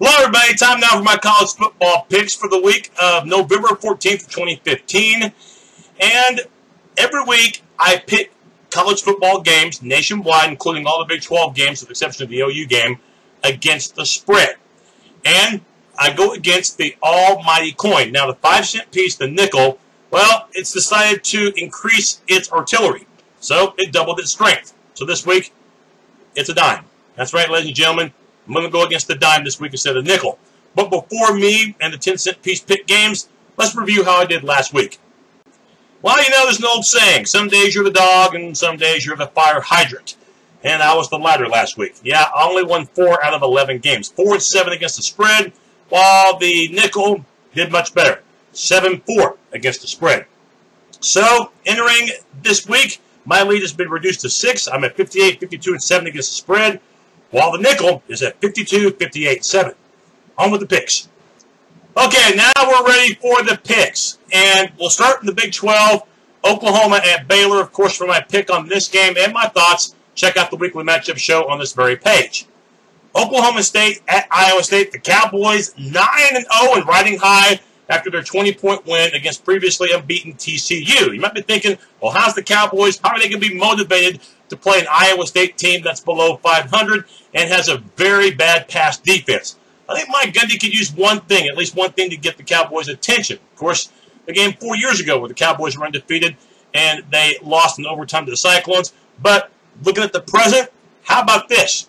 Hello, everybody. Time now for my college football picks for the week of November 14th, 2015. And every week I pick college football games nationwide, including all the Big 12 games, with the exception of the OU game, against the spread. And I go against the almighty coin. Now, the five cent piece, the nickel, well, it's decided to increase its artillery. So it doubled its strength. So this week, it's a dime. That's right, ladies and gentlemen. I'm going to go against the dime this week instead of nickel. But before me and the 10 cent piece pick games, let's review how I did last week. Well, you know, there's an old saying. Some days you're the dog, and some days you're the fire hydrant. And I was the latter last week. Yeah, I only won 4 out of 11 games. 4 and 7 against the spread, while the nickel did much better. 7-4 against the spread. So, entering this week, my lead has been reduced to 6. I'm at 58, 52, and 7 against the spread while the nickel is at 52, 58, 7. On with the picks. Okay, now we're ready for the picks. And we'll start in the Big 12. Oklahoma at Baylor, of course, for my pick on this game and my thoughts. Check out the weekly matchup show on this very page. Oklahoma State at Iowa State. The Cowboys 9 and 0 and riding high after their 20 point win against previously unbeaten TCU. You might be thinking, well, how's the Cowboys? How are they going to be motivated to play an Iowa State team that's below 500 and has a very bad pass defense. I think Mike Gundy could use one thing, at least one thing, to get the Cowboys' attention. Of course, the game four years ago where the Cowboys were undefeated and they lost in overtime to the Cyclones. But looking at the present, how about this?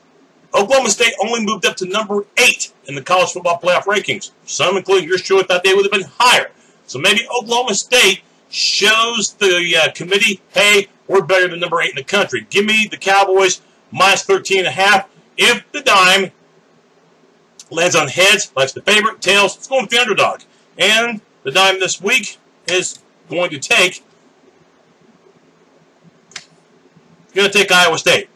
Oklahoma State only moved up to number eight in the college football playoff rankings. Some, including yours truly, thought they would have been higher. So maybe Oklahoma State shows the uh, committee, hey, we're better than number eight in the country. Give me the Cowboys minus 13 and a half. If the dime lands on heads, likes the favorite, tails, it's going with the underdog. And the dime this week is going to take going to take Iowa State.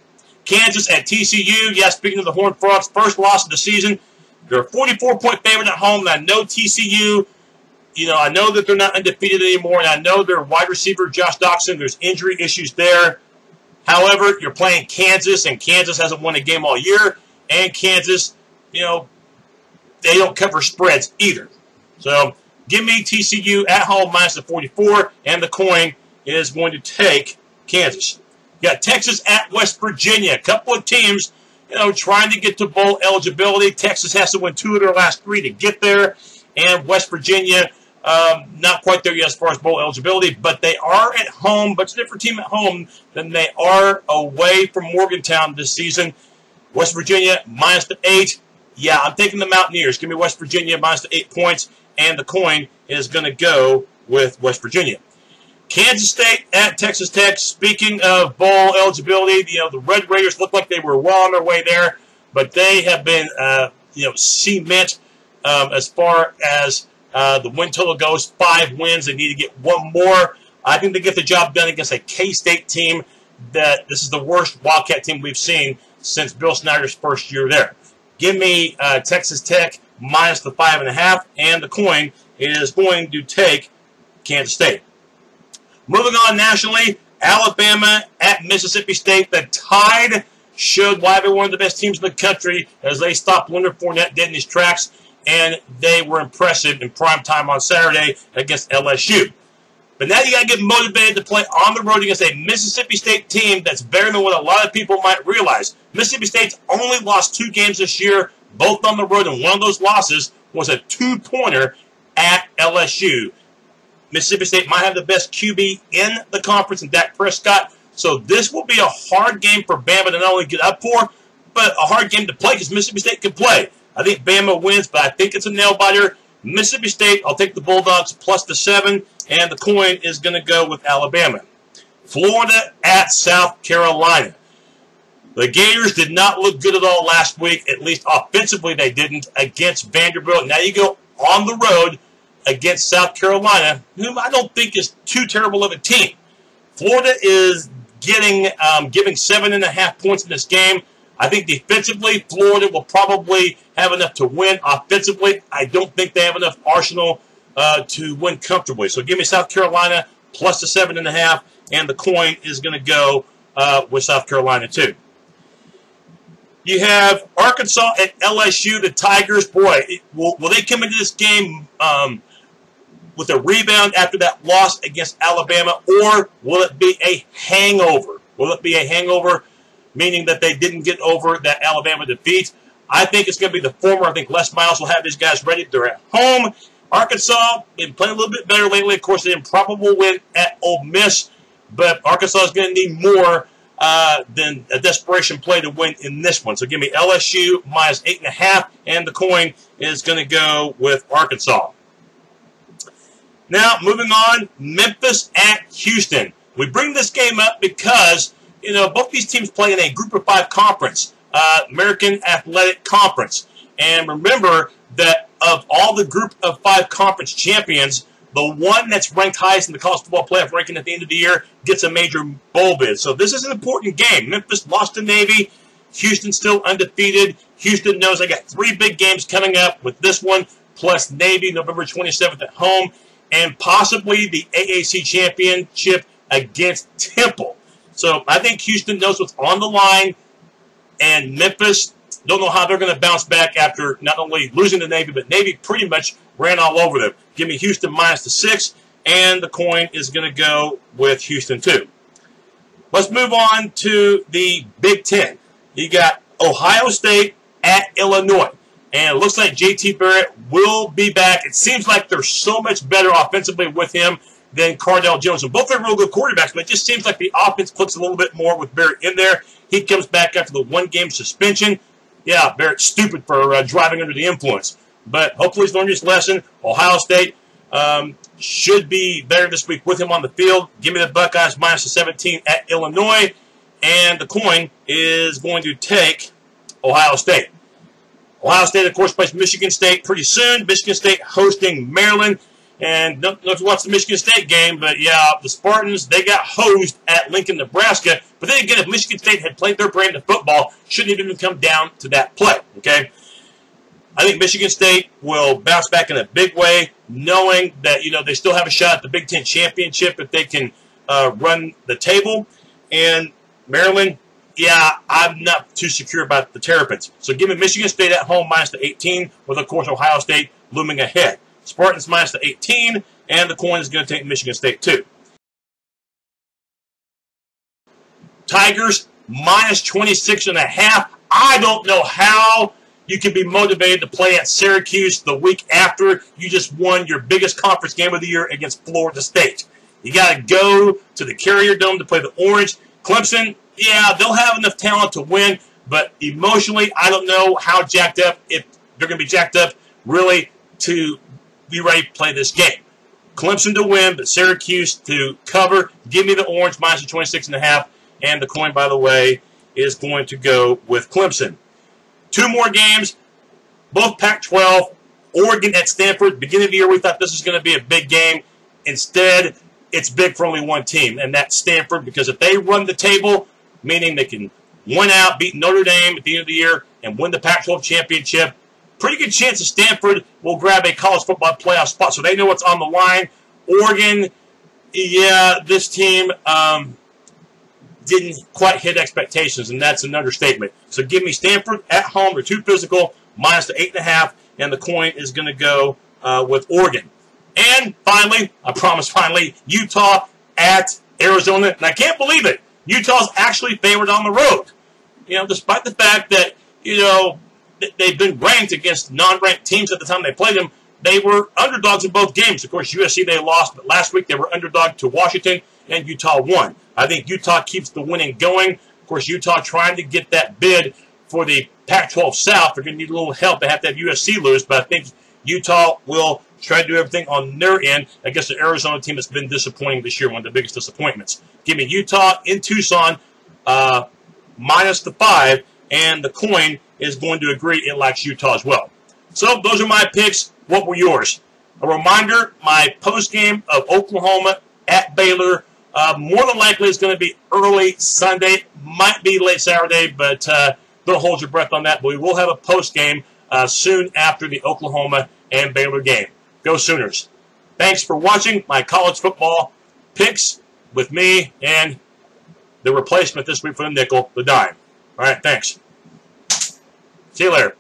Kansas at TCU. Yes, speaking of the Horned Frogs, first loss of the season. They're a 44-point favorite at home, and I know TCU you know, I know that they're not undefeated anymore, and I know their wide receiver, Josh Doctson, there's injury issues there. However, you're playing Kansas, and Kansas hasn't won a game all year, and Kansas, you know, they don't cover spreads either. So give me TCU at home minus the 44, and the coin is going to take Kansas. You got Texas at West Virginia. A couple of teams, you know, trying to get to bowl eligibility. Texas has to win two of their last three to get there, and West Virginia um, not quite there yet as far as bowl eligibility, but they are at home, but it's a different team at home than they are away from Morgantown this season. West Virginia minus the eight. Yeah, I'm taking the Mountaineers. Give me West Virginia minus the eight points, and the coin is going to go with West Virginia. Kansas State at Texas Tech. Speaking of bowl eligibility, you know the Red Raiders look like they were well on their way there, but they have been, uh, you know, cement um, as far as uh, the win total goes five wins. They need to get one more. I think they get the job done against a K-State team that this is the worst Wildcat team we've seen since Bill Snyder's first year there. Give me uh, Texas Tech minus the five and a half, and the coin is going to take Kansas State. Moving on nationally, Alabama at Mississippi State. The Tide showed why they're one of the best teams in the country as they stopped Leonard Fournette dead in his tracks and they were impressive in prime time on Saturday against LSU. But now you got to get motivated to play on the road against a Mississippi State team that's better than what a lot of people might realize. Mississippi State's only lost two games this year, both on the road, and one of those losses was a two-pointer at LSU. Mississippi State might have the best QB in the conference in Dak Prescott, so this will be a hard game for Bama to not only get up for, but a hard game to play because Mississippi State can play. I think Bama wins, but I think it's a nail biter. Mississippi State, I'll take the Bulldogs plus the seven, and the coin is going to go with Alabama. Florida at South Carolina. The Gators did not look good at all last week, at least offensively they didn't, against Vanderbilt. Now you go on the road against South Carolina, whom I don't think is too terrible of a team. Florida is getting um, giving seven and a half points in this game. I think defensively, Florida will probably have enough to win. Offensively, I don't think they have enough arsenal uh, to win comfortably. So give me South Carolina plus the seven and a half, and the coin is going to go uh, with South Carolina too. You have Arkansas at LSU, the Tigers. Boy, it, will, will they come into this game um, with a rebound after that loss against Alabama, or will it be a hangover? Will it be a hangover, meaning that they didn't get over that Alabama defeat? I think it's going to be the former. I think Les Miles will have these guys ready. They're at home. Arkansas been playing a little bit better lately. Of course, an improbable win at Ole Miss, but Arkansas is going to need more uh, than a desperation play to win in this one. So give me LSU minus eight and a half, and the coin is going to go with Arkansas. Now, moving on, Memphis at Houston. We bring this game up because, you know, both these teams play in a group of five conference, uh, American Athletic Conference. And remember that of all the group of five conference champions, the one that's ranked highest in the college football playoff ranking at the end of the year gets a major bowl bid. So this is an important game. Memphis lost to Navy. Houston still undefeated. Houston knows they got three big games coming up with this one, plus Navy November 27th at home, and possibly the AAC championship against Temple. So I think Houston knows what's on the line, and Memphis don't know how they're going to bounce back after not only losing to Navy, but Navy pretty much ran all over them. Give me Houston minus the six, and the coin is going to go with Houston too. Let's move on to the Big Ten. You got Ohio State at Illinois. And it looks like JT Barrett will be back. It seems like they're so much better offensively with him than Cardale Jones. And both are real good quarterbacks, but it just seems like the offense clicks a little bit more with Barrett in there. He comes back after the one game suspension yeah, Barrett's stupid for uh, driving under the influence. But hopefully he's learned his lesson. Ohio State um, should be better this week with him on the field. Give me the Buckeyes minus the 17 at Illinois. And the coin is going to take Ohio State. Ohio State, of course, plays Michigan State pretty soon. Michigan State hosting Maryland. And if you watched the Michigan State game, but yeah, the Spartans, they got hosed at Lincoln, Nebraska. But then again, if Michigan State had played their brand of football, shouldn't even come down to that play, okay? I think Michigan State will bounce back in a big way, knowing that, you know, they still have a shot at the Big Ten championship if they can uh, run the table. And Maryland, yeah, I'm not too secure about the Terrapins. So give me Michigan State at home minus the 18, with, of course, Ohio State looming ahead. Spartans minus the 18, and the coin is going to take Michigan State too. Tigers minus 26 and a half. I don't know how you can be motivated to play at Syracuse the week after you just won your biggest conference game of the year against Florida State. You got to go to the Carrier Dome to play the Orange. Clemson, yeah, they'll have enough talent to win, but emotionally, I don't know how jacked up, if they're going to be jacked up really to be ready to play this game. Clemson to win, but Syracuse to cover. Give me the orange minus the 26 and a half. And the coin, by the way, is going to go with Clemson. Two more games, both Pac-12. Oregon at Stanford. Beginning of the year, we thought this was going to be a big game. Instead, it's big for only one team, and that's Stanford, because if they run the table, meaning they can win out, beat Notre Dame at the end of the year, and win the Pac-12 championship, pretty good chance that Stanford will grab a college football playoff spot. So they know what's on the line. Oregon, yeah, this team um, didn't quite hit expectations, and that's an understatement. So give me Stanford at home. They're too physical, minus the eight and a half, and the coin is going to go uh, with Oregon. And finally, I promise finally, Utah at Arizona. And I can't believe it. Utah's actually favored on the road. You know, despite the fact that, you know, they've been ranked against non-ranked teams at the time they played them. They were underdogs in both games. Of course, USC they lost, but last week they were underdog to Washington, and Utah won. I think Utah keeps the winning going. Of course, Utah trying to get that bid for the Pac-12 South. They're going to need a little help. They have to have USC lose, but I think Utah will try to do everything on their end. I guess the Arizona team that's been disappointing this year, one of the biggest disappointments. Give me Utah in Tucson, uh, minus the five, and the coin is going to agree it likes Utah as well. So those are my picks. What were yours? A reminder, my post game of Oklahoma at Baylor, uh, more than likely is going to be early Sunday. Might be late Saturday, but uh, don't hold your breath on that. But we will have a post game uh, soon after the Oklahoma and Baylor game. Go Sooners. Thanks for watching my college football picks with me and the replacement this week for the nickel, the dime. All right, thanks. Later.